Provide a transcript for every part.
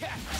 Catch!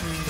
Go!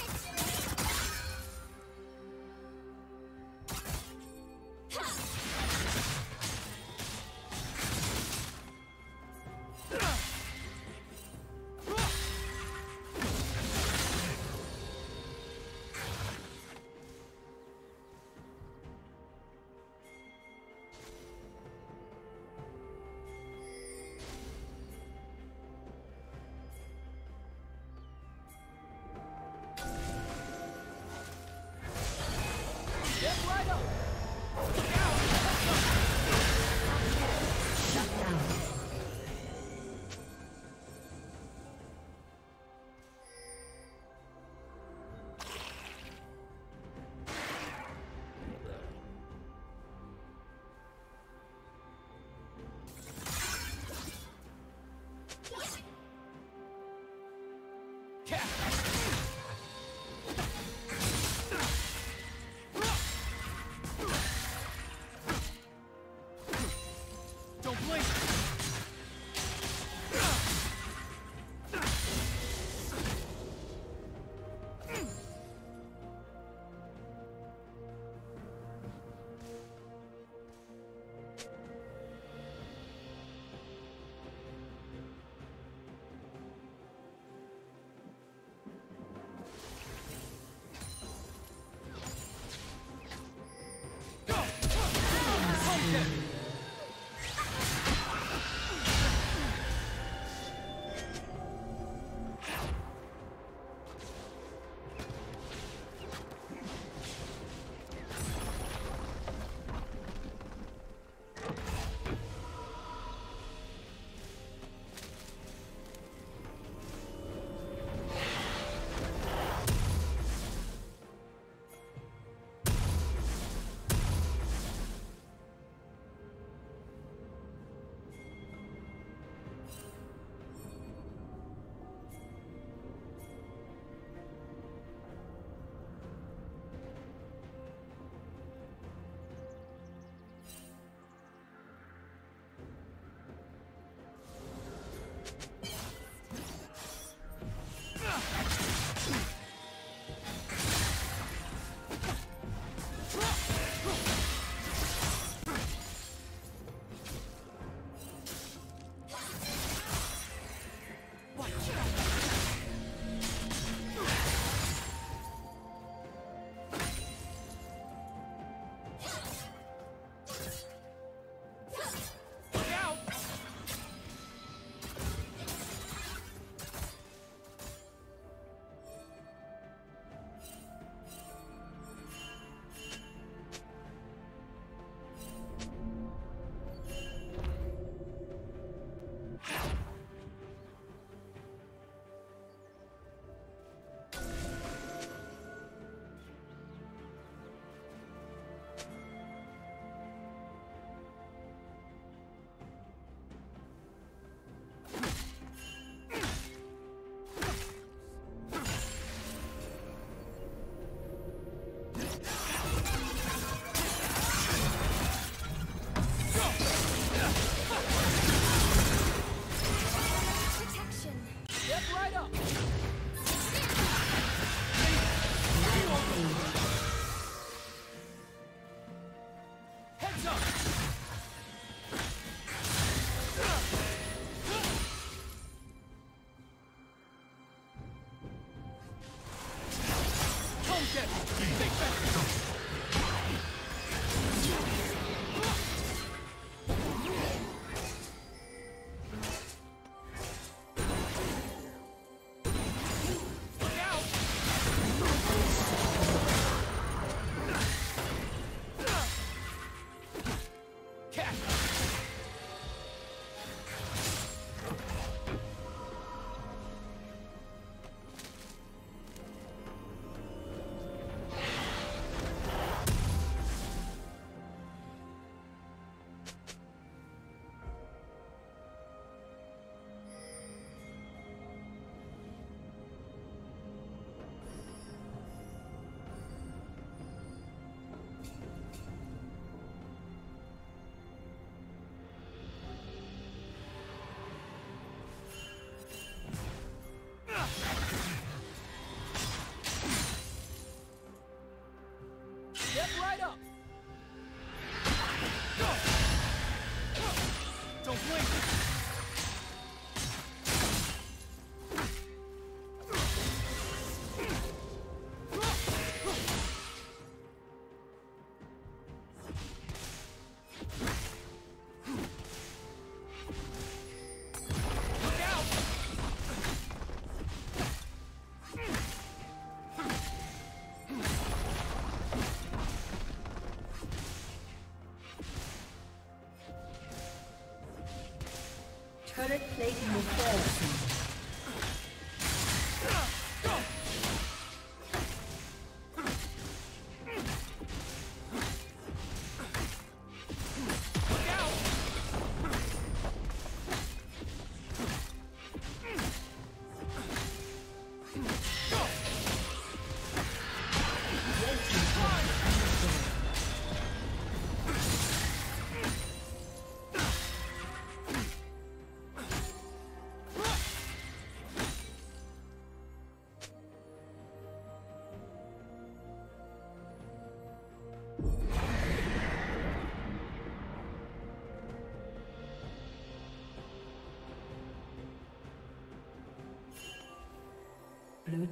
Turret plating will fall soon.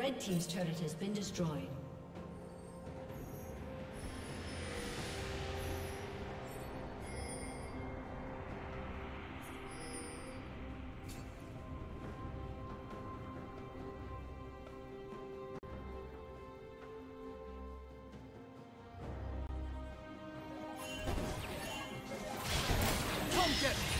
Red Team's turret has been destroyed. Come get me!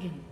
Dragon.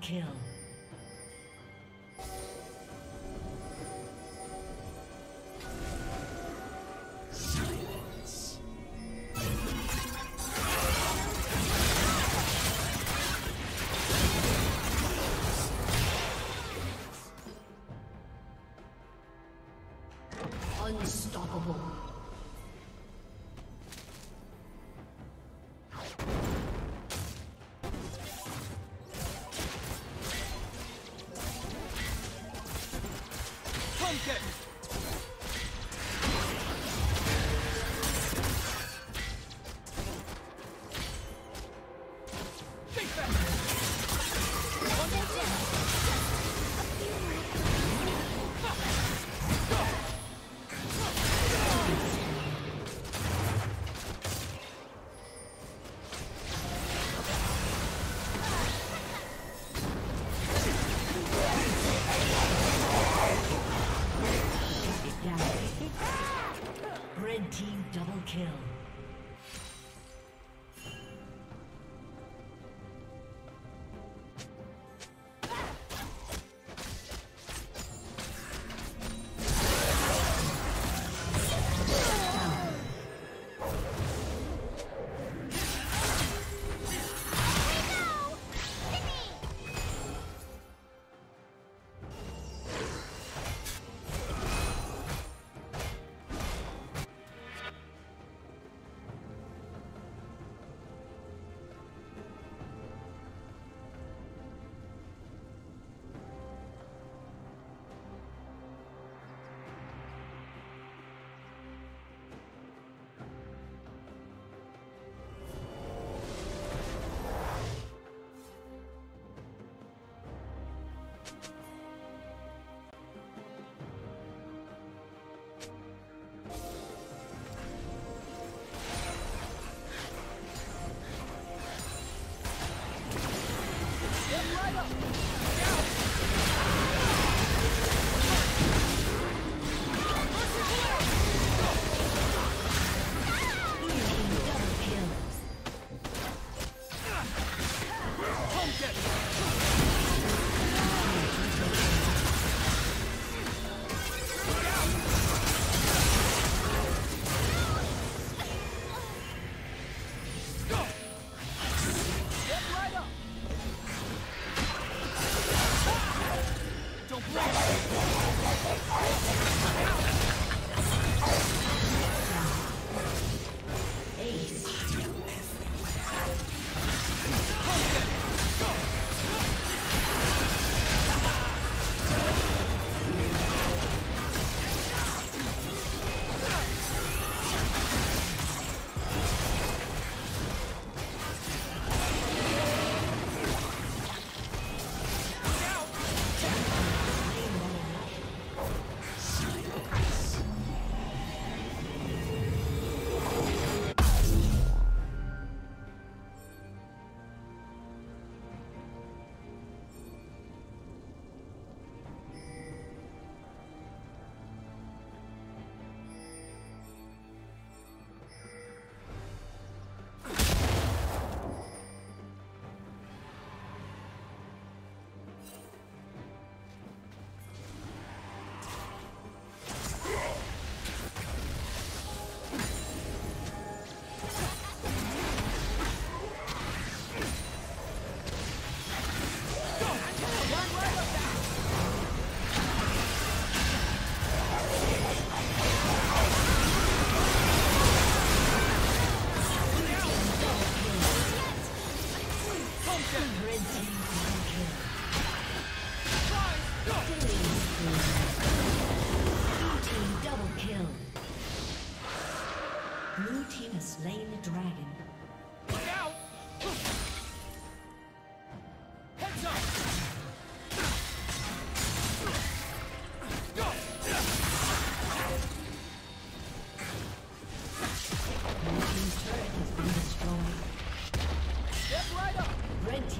Kill.